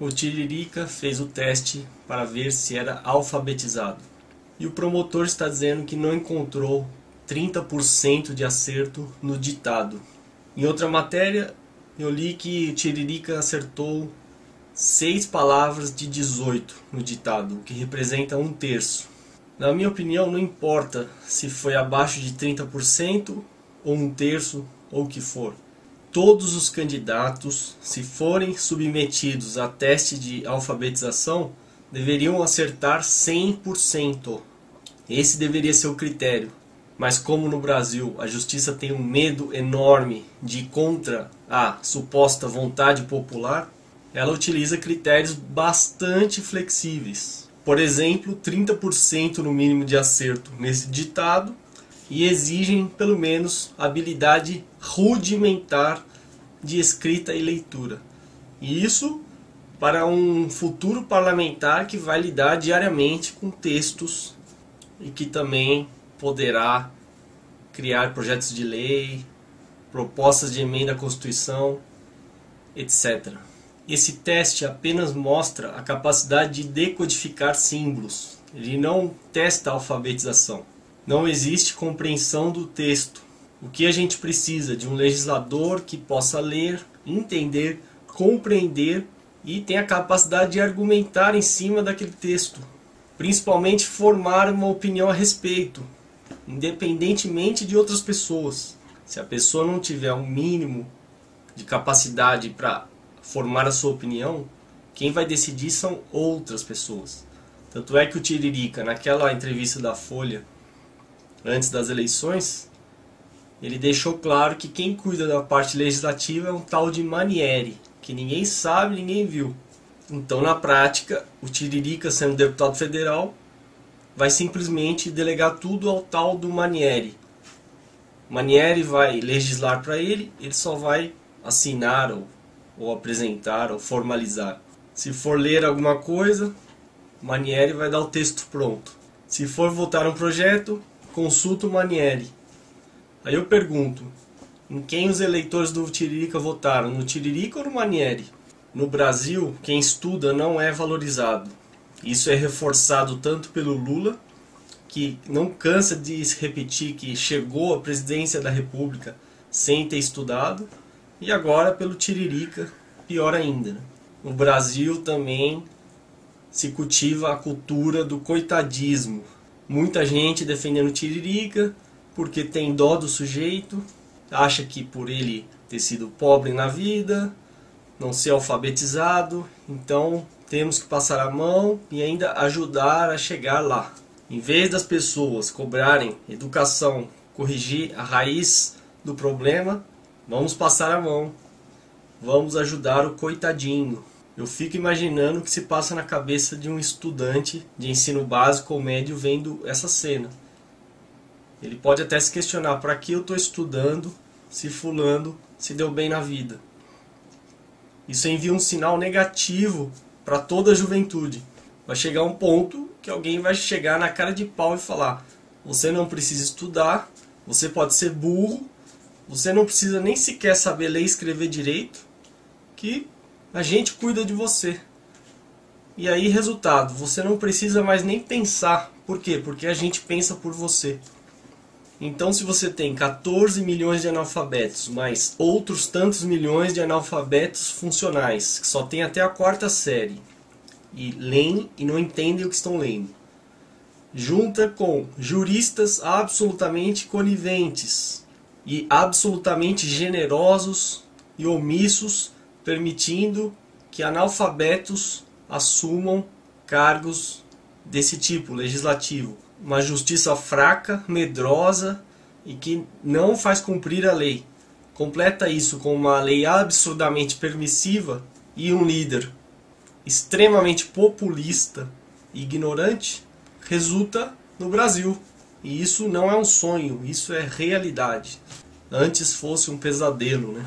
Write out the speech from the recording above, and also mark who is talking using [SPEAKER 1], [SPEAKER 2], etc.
[SPEAKER 1] o Tiririca fez o teste para ver se era alfabetizado. E o promotor está dizendo que não encontrou 30% de acerto no ditado. Em outra matéria, eu li que Tiririca acertou 6 palavras de 18 no ditado, o que representa um terço. Na minha opinião, não importa se foi abaixo de 30% ou um terço ou o que for. Todos os candidatos, se forem submetidos a teste de alfabetização, deveriam acertar 100%. Esse deveria ser o critério. Mas como no Brasil a justiça tem um medo enorme de ir contra a suposta vontade popular, ela utiliza critérios bastante flexíveis. Por exemplo, 30% no mínimo de acerto nesse ditado e exigem pelo menos habilidade rudimentar de escrita e leitura. E isso para um futuro parlamentar que vai lidar diariamente com textos e que também poderá criar projetos de lei, propostas de emenda à Constituição, etc. Esse teste apenas mostra a capacidade de decodificar símbolos. Ele não testa a alfabetização. Não existe compreensão do texto. O que a gente precisa de um legislador que possa ler, entender, compreender e tenha a capacidade de argumentar em cima daquele texto, principalmente formar uma opinião a respeito, independentemente de outras pessoas. Se a pessoa não tiver um mínimo de capacidade para formar a sua opinião, quem vai decidir são outras pessoas. Tanto é que o Tiririca, naquela entrevista da Folha, antes das eleições, ele deixou claro que quem cuida da parte legislativa é um tal de Manieri, que ninguém sabe, ninguém viu. Então, na prática, o Tiririca, sendo deputado federal, vai simplesmente delegar tudo ao tal do Manieri. Manieri vai legislar para ele, ele só vai assinar ou ou apresentar ou formalizar. Se for ler alguma coisa, Manieri vai dar o texto pronto. Se for votar um projeto, consulta o Manieri. Aí eu pergunto, em quem os eleitores do Tiririca votaram? No Tiririca ou no Manieri? No Brasil, quem estuda não é valorizado. Isso é reforçado tanto pelo Lula, que não cansa de repetir que chegou à presidência da República sem ter estudado, e agora pelo Tiririca, pior ainda. Né? No Brasil também se cultiva a cultura do coitadismo. Muita gente defendendo Tiririca porque tem dó do sujeito, acha que por ele ter sido pobre na vida, não ser alfabetizado, então temos que passar a mão e ainda ajudar a chegar lá. Em vez das pessoas cobrarem educação, corrigir a raiz do problema, Vamos passar a mão. Vamos ajudar o coitadinho. Eu fico imaginando o que se passa na cabeça de um estudante de ensino básico ou médio vendo essa cena. Ele pode até se questionar: para que eu estou estudando se Fulano se deu bem na vida? Isso envia um sinal negativo para toda a juventude. Vai chegar um ponto que alguém vai chegar na cara de pau e falar: você não precisa estudar, você pode ser burro, você não precisa nem sequer saber ler e escrever direito, que a gente cuida de você. E aí, resultado, você não precisa mais nem pensar. Por quê? Porque a gente pensa por você. Então, se você tem 14 milhões de analfabetos, mais outros tantos milhões de analfabetos funcionais, que só tem até a quarta série, e leem e não entendem o que estão lendo, junta com juristas absolutamente coniventes, e absolutamente generosos e omissos, permitindo que analfabetos assumam cargos desse tipo legislativo. Uma justiça fraca, medrosa e que não faz cumprir a lei. Completa isso com uma lei absurdamente permissiva e um líder extremamente populista e ignorante, resulta no Brasil. E isso não é um sonho, isso é realidade. Antes fosse um pesadelo, né?